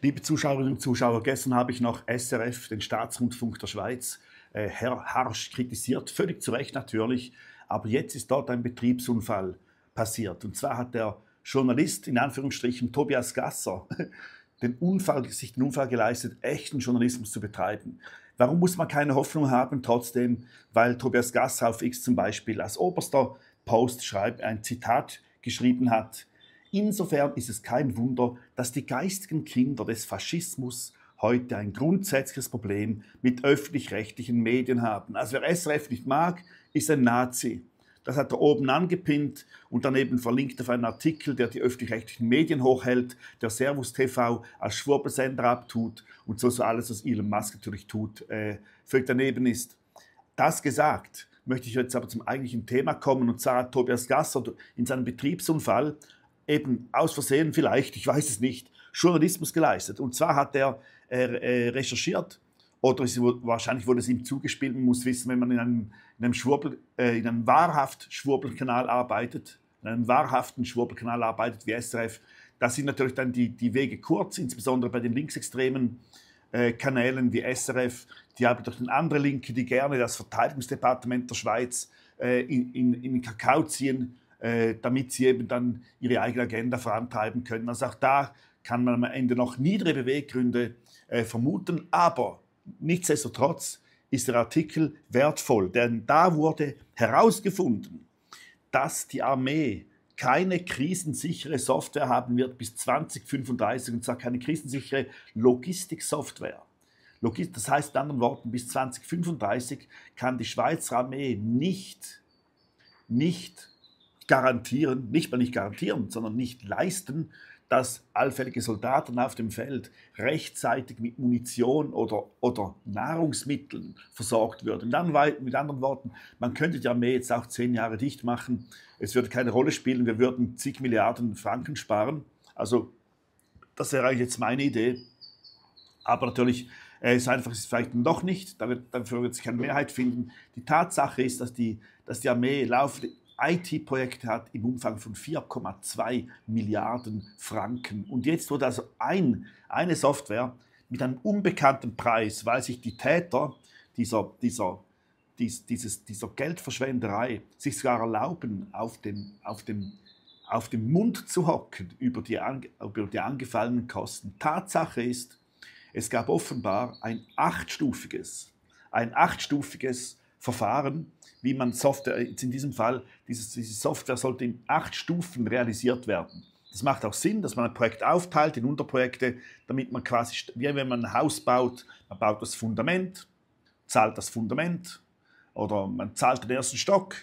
Liebe Zuschauerinnen und Zuschauer, gestern habe ich noch SRF, den Staatsrundfunk der Schweiz, äh, harsch kritisiert, völlig zu Recht natürlich. Aber jetzt ist dort ein Betriebsunfall passiert. Und zwar hat der Journalist, in Anführungsstrichen Tobias Gasser, den Unfall, sich den Unfall geleistet, echten Journalismus zu betreiben. Warum muss man keine Hoffnung haben? Trotzdem, weil Tobias Gasser auf X zum Beispiel als oberster Post schreibt, ein Zitat geschrieben hat. Insofern ist es kein Wunder, dass die geistigen Kinder des Faschismus heute ein grundsätzliches Problem mit öffentlich-rechtlichen Medien haben. Also wer SRF nicht mag, ist ein Nazi. Das hat er oben angepinnt und daneben verlinkt auf einen Artikel, der die öffentlich-rechtlichen Medien hochhält, der Servus TV als Schwurbelsender abtut und so, so alles, was Elon Musk natürlich tut, äh, völlig daneben ist. Das gesagt, möchte ich jetzt aber zum eigentlichen Thema kommen und zwar Tobias Gasser in seinem Betriebsunfall eben aus Versehen vielleicht, ich weiß es nicht, Journalismus geleistet. Und zwar hat er äh, recherchiert oder ist, wahrscheinlich wurde es ihm zugespielt, man muss wissen, wenn man in einem, in einem, Schwurbel, äh, in einem wahrhaft Schwurbelkanal arbeitet, in einem wahrhaften Schwurbelkanal arbeitet wie SRF, da sind natürlich dann die, die Wege kurz, insbesondere bei den linksextremen äh, Kanälen wie SRF, die haben durch den andere Linke, die gerne das Verteidigungsdepartement der Schweiz äh, in, in, in Kakao ziehen, äh, damit sie eben dann ihre eigene Agenda vorantreiben können. Also auch da kann man am Ende noch niedere Beweggründe äh, vermuten, aber nichtsdestotrotz ist der Artikel wertvoll, denn da wurde herausgefunden, dass die Armee keine krisensichere Software haben wird bis 2035 und zwar keine krisensichere Logistiksoftware. Das heißt in anderen Worten, bis 2035 kann die Schweizer Armee nicht, nicht garantieren, nicht mal nicht garantieren, sondern nicht leisten, dass allfällige Soldaten auf dem Feld rechtzeitig mit Munition oder, oder Nahrungsmitteln versorgt würden. Dann, mit anderen Worten, man könnte die Armee jetzt auch zehn Jahre dicht machen. Es würde keine Rolle spielen, wir würden zig Milliarden Franken sparen. Also das wäre eigentlich jetzt meine Idee. Aber natürlich äh, ist einfach ist vielleicht noch nicht, dafür wird sich keine Mehrheit finden. Die Tatsache ist, dass die, dass die Armee laufend IT-Projekte hat im Umfang von 4,2 Milliarden Franken. Und jetzt wurde also ein, eine Software mit einem unbekannten Preis, weil sich die Täter dieser, dieser, dies, dieses, dieser Geldverschwenderei sich sogar erlauben, auf dem, auf dem, auf dem Mund zu hocken über die, über die angefallenen Kosten. Tatsache ist, es gab offenbar ein achtstufiges, ein achtstufiges Verfahren, wie man Software, in diesem Fall, dieses, diese Software sollte in acht Stufen realisiert werden. Das macht auch Sinn, dass man ein Projekt aufteilt in Unterprojekte, damit man quasi, wie wenn man ein Haus baut, man baut das Fundament, zahlt das Fundament oder man zahlt den ersten Stock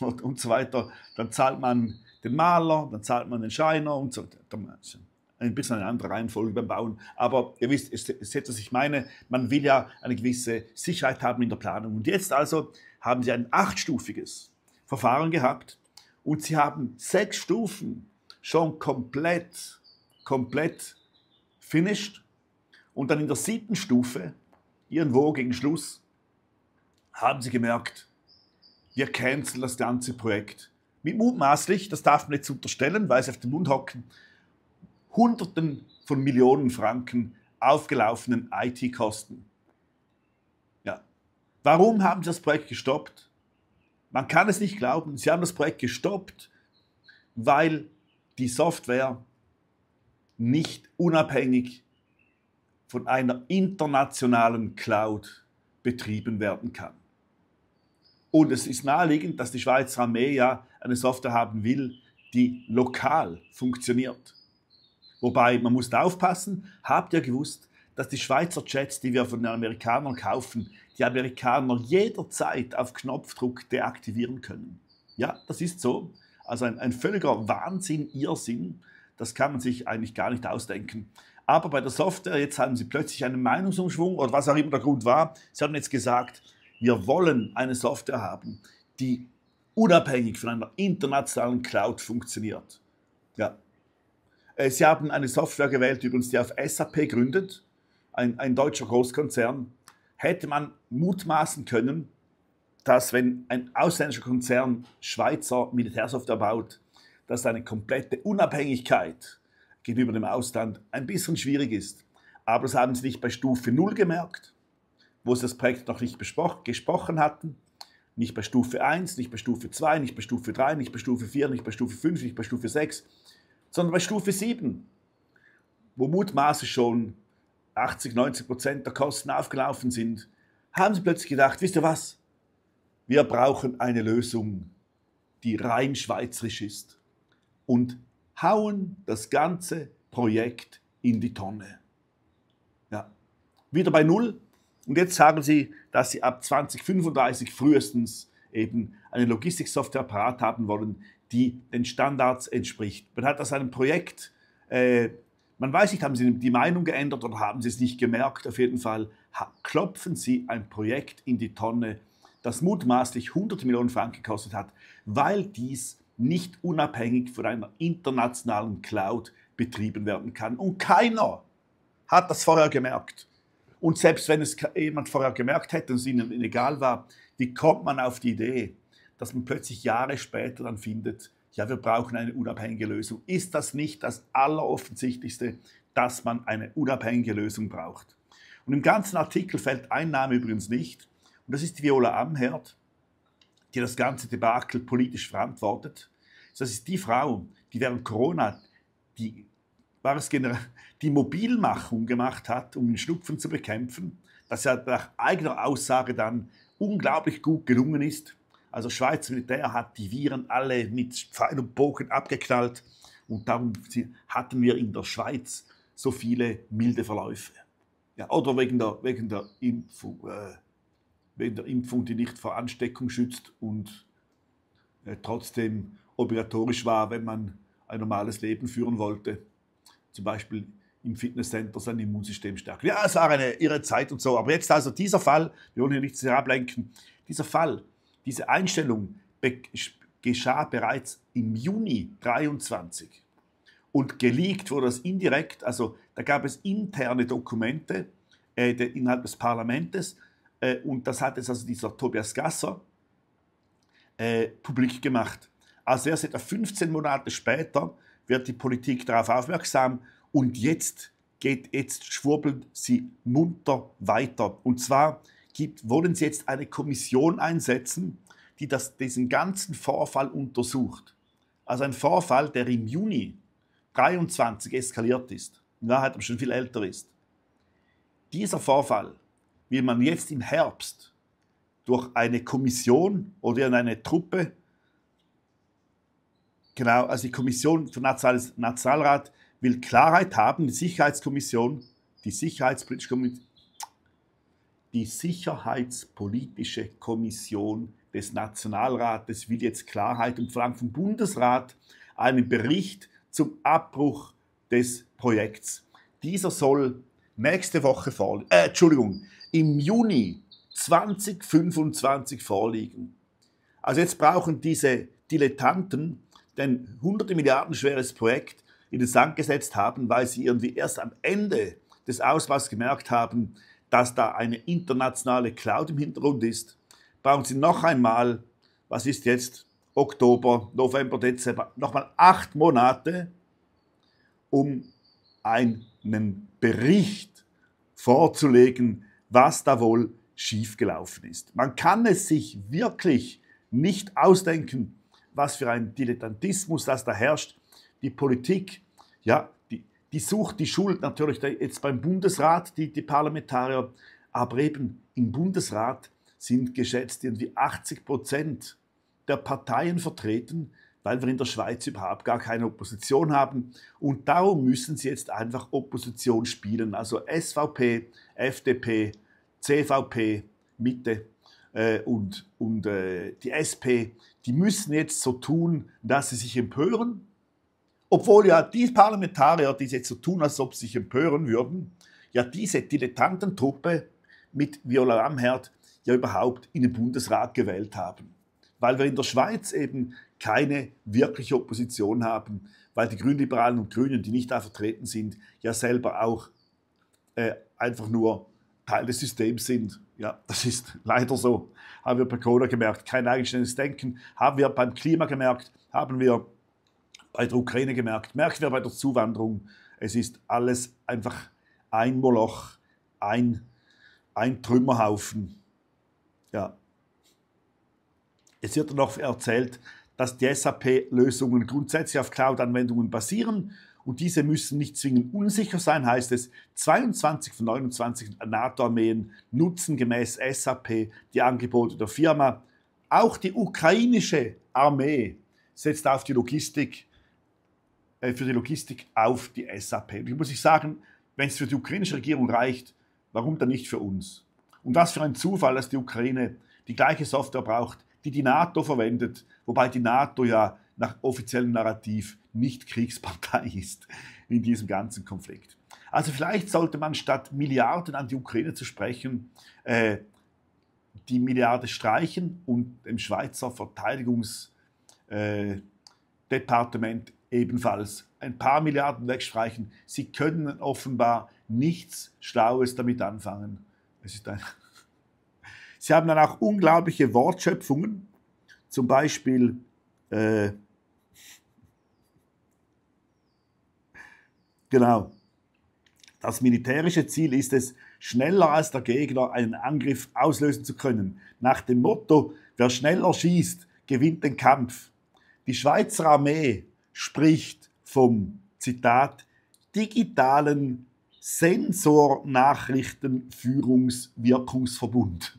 und, und so weiter. Dann zahlt man den Maler, dann zahlt man den Scheiner und so weiter. Ein bisschen eine andere Reihenfolge beim Bauen. Aber ihr wisst, es ist, was ich meine. Man will ja eine gewisse Sicherheit haben in der Planung. Und jetzt also haben sie ein achtstufiges Verfahren gehabt und sie haben sechs Stufen schon komplett, komplett finished. Und dann in der siebten Stufe, irgendwo gegen Schluss, haben sie gemerkt, wir canceln das ganze Projekt. Mit mutmaßlich, das darf man jetzt unterstellen, weil sie auf den Mund hocken, Hunderten von Millionen Franken aufgelaufenen IT-Kosten. Warum haben sie das Projekt gestoppt? Man kann es nicht glauben. Sie haben das Projekt gestoppt, weil die Software nicht unabhängig von einer internationalen Cloud betrieben werden kann. Und es ist naheliegend, dass die Schweizer Armee ja eine Software haben will, die lokal funktioniert. Wobei man muss aufpassen, habt ihr gewusst, dass die Schweizer Jets, die wir von den Amerikanern kaufen, die Amerikaner jederzeit auf Knopfdruck deaktivieren können. Ja, das ist so. Also ein, ein völliger Wahnsinn, Irrsinn. Das kann man sich eigentlich gar nicht ausdenken. Aber bei der Software, jetzt haben sie plötzlich einen Meinungsumschwung oder was auch immer der Grund war. Sie haben jetzt gesagt, wir wollen eine Software haben, die unabhängig von einer internationalen Cloud funktioniert. Ja. Äh, sie haben eine Software gewählt, übrigens, die auf SAP gründet, ein, ein deutscher Großkonzern, hätte man mutmaßen können, dass wenn ein ausländischer Konzern Schweizer Militärsoftware baut, dass eine komplette Unabhängigkeit gegenüber dem Ausland ein bisschen schwierig ist. aber das haben sie nicht bei Stufe 0 gemerkt, wo sie das Projekt noch nicht gesprochen hatten. Nicht bei Stufe 1, nicht bei Stufe 2, nicht bei Stufe 3, nicht bei Stufe 4, nicht bei Stufe 5, nicht bei Stufe 6, sondern bei Stufe 7, wo mutmaßlich schon 80, 90 Prozent der Kosten aufgelaufen sind, haben sie plötzlich gedacht, wisst ihr was, wir brauchen eine Lösung, die rein schweizerisch ist und hauen das ganze Projekt in die Tonne. Ja. Wieder bei Null. Und jetzt sagen sie, dass sie ab 2035 frühestens eben eine Logistiksoftware parat haben wollen, die den Standards entspricht. Man hat aus einem Projekt, äh, man weiß nicht, haben sie die Meinung geändert oder haben sie es nicht gemerkt, auf jeden Fall klopfen sie ein Projekt in die Tonne, das mutmaßlich 100 Millionen Franken gekostet hat, weil dies nicht unabhängig von einer internationalen Cloud betrieben werden kann. Und keiner hat das vorher gemerkt. Und selbst wenn es jemand vorher gemerkt hätte und es ihnen egal war, wie kommt man auf die Idee, dass man plötzlich Jahre später dann findet, ja, wir brauchen eine unabhängige Lösung. Ist das nicht das Alleroffensichtlichste, dass man eine unabhängige Lösung braucht? Und im ganzen Artikel fällt ein Name übrigens nicht, und das ist Viola Amherd, die das ganze Debakel politisch verantwortet. Das ist die Frau, die während Corona die, war es die Mobilmachung gemacht hat, um den Schnupfen zu bekämpfen, das ja nach eigener Aussage dann unglaublich gut gelungen ist. Also Schweizer Militär hat die Viren alle mit Pfeil und Bogen abgeknallt und darum hatten wir in der Schweiz so viele milde Verläufe. Ja, oder wegen der, wegen, der Impfung, äh, wegen der Impfung, die nicht vor Ansteckung schützt und äh, trotzdem obligatorisch war, wenn man ein normales Leben führen wollte. Zum Beispiel im Fitnesscenter sein Immunsystem stärken. Ja, es war eine irre Zeit und so. Aber jetzt also dieser Fall, wir wollen hier nicht sehr ablenken, dieser Fall, diese Einstellung geschah bereits im Juni 23 und geleakt wurde das indirekt, also da gab es interne Dokumente äh, innerhalb des Parlaments äh, und das hat jetzt also dieser Tobias Gasser äh, publik gemacht. Also erst etwa 15 Monate später wird die Politik darauf aufmerksam und jetzt geht, jetzt schwurbeln sie munter weiter. Und zwar gibt, wollen sie jetzt eine Kommission einsetzen, die das, diesen ganzen Vorfall untersucht. Also ein Vorfall, der im Juni 23 eskaliert ist, in Wahrheit aber schon viel älter ist. Dieser Vorfall will man jetzt im Herbst durch eine Kommission oder in eine Truppe, genau, also die Kommission für Nationalrat will Klarheit haben, die Sicherheitskommission, die Sicherheitspolitische Kommission, die Sicherheitspolitische Kommission des Nationalrates will jetzt Klarheit und vor allem vom Bundesrat einen Bericht zum Abbruch des Projekts. Dieser soll nächste Woche vorliegen, äh, Entschuldigung, im Juni 2025 vorliegen. Also jetzt brauchen diese Dilettanten ein hunderte Milliarden schweres Projekt in den Sand gesetzt haben, weil sie irgendwie erst am Ende des Ausbaus gemerkt haben, dass da eine internationale Cloud im Hintergrund ist. Brauchen Sie noch einmal, was ist jetzt, Oktober, November, Dezember, nochmal acht Monate, um einen Bericht vorzulegen, was da wohl schiefgelaufen ist. Man kann es sich wirklich nicht ausdenken, was für ein Dilettantismus das da herrscht. Die Politik, ja, die, sucht die Schuld natürlich jetzt beim Bundesrat, die, die Parlamentarier, aber eben im Bundesrat sind geschätzt irgendwie 80 Prozent der Parteien vertreten, weil wir in der Schweiz überhaupt gar keine Opposition haben. Und darum müssen sie jetzt einfach Opposition spielen. Also SVP, FDP, CVP, Mitte äh, und, und äh, die SP, die müssen jetzt so tun, dass sie sich empören. Obwohl ja die Parlamentarier, die jetzt so tun, als ob sie sich empören würden, ja diese Dilettantentruppe mit Viola Amherd ja überhaupt in den Bundesrat gewählt haben weil wir in der Schweiz eben keine wirkliche Opposition haben, weil die Grünliberalen und Grünen, die nicht da vertreten sind, ja selber auch äh, einfach nur Teil des Systems sind. Ja, das ist leider so. Haben wir bei Corona gemerkt, kein eigenständiges Denken. Haben wir beim Klima gemerkt, haben wir bei der Ukraine gemerkt, merken wir bei der Zuwanderung. Es ist alles einfach ein Moloch, ein, ein Trümmerhaufen. Ja. Es wird noch erzählt, dass die SAP-Lösungen grundsätzlich auf Cloud-Anwendungen basieren und diese müssen nicht zwingend unsicher sein, heißt es. 22 von 29 NATO-Armeen nutzen gemäß SAP die Angebote der Firma. Auch die ukrainische Armee setzt auf die Logistik, für die Logistik auf die SAP. Und ich muss ich sagen, wenn es für die ukrainische Regierung reicht, warum dann nicht für uns? Und was für ein Zufall, dass die Ukraine die gleiche Software braucht, die die NATO verwendet, wobei die NATO ja nach offiziellem Narrativ nicht Kriegspartei ist in diesem ganzen Konflikt. Also vielleicht sollte man statt Milliarden an die Ukraine zu sprechen, äh, die Milliarde streichen und dem Schweizer Verteidigungsdepartement äh, ebenfalls ein paar Milliarden wegstreichen. Sie können offenbar nichts Schlaues damit anfangen. Es ist ein Sie haben dann auch unglaubliche Wortschöpfungen, zum Beispiel äh, genau. Das militärische Ziel ist es, schneller als der Gegner einen Angriff auslösen zu können. Nach dem Motto, wer schneller schießt, gewinnt den Kampf. Die Schweizer Armee spricht vom Zitat digitalen Sensornachrichtenführungswirkungsverbund.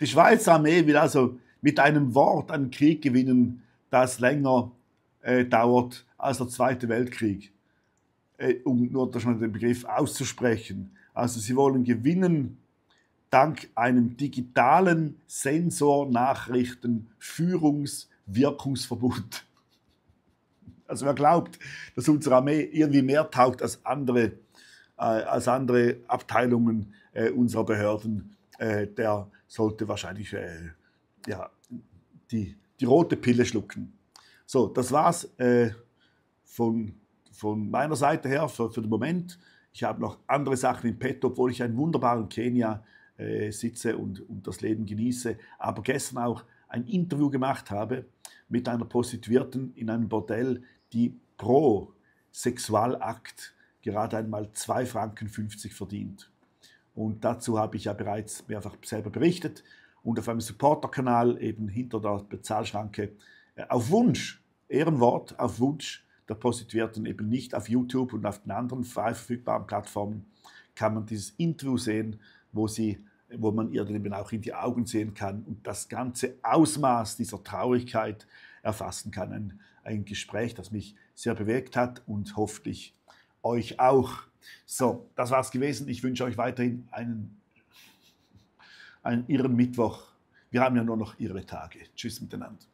Die Schweizer Armee will also mit einem Wort einen Krieg gewinnen, das länger äh, dauert als der Zweite Weltkrieg, äh, um nur schon den Begriff auszusprechen. Also sie wollen gewinnen dank einem digitalen Sensor-Nachrichten-Führungswirkungsverbund. Also wer glaubt, dass unsere Armee irgendwie mehr taugt als andere, äh, als andere Abteilungen äh, unserer Behörden, äh, der sollte wahrscheinlich äh, ja, die, die rote Pille schlucken. So, das war's äh, von, von meiner Seite her für, für den Moment. Ich habe noch andere Sachen im Petto, obwohl ich einen wunderbaren Kenia äh, sitze und, und das Leben genieße. Aber gestern auch ein Interview gemacht habe mit einer Prostituierten in einem Bordell, die pro Sexualakt gerade einmal 2,50 Franken verdient. Und dazu habe ich ja bereits mehrfach selber berichtet und auf einem Supporter-Kanal eben hinter der Bezahlschranke äh, auf Wunsch, Ehrenwort, auf Wunsch der Prostituierten eben nicht auf YouTube und auf den anderen frei verfügbaren Plattformen kann man dieses Interview sehen, wo, sie, wo man ihr eben auch in die Augen sehen kann und das ganze Ausmaß dieser Traurigkeit erfassen kann. Ein, ein Gespräch, das mich sehr bewegt hat und hoffentlich euch auch. So, das war's gewesen. Ich wünsche euch weiterhin einen, einen irren Mittwoch. Wir haben ja nur noch irre Tage. Tschüss miteinander.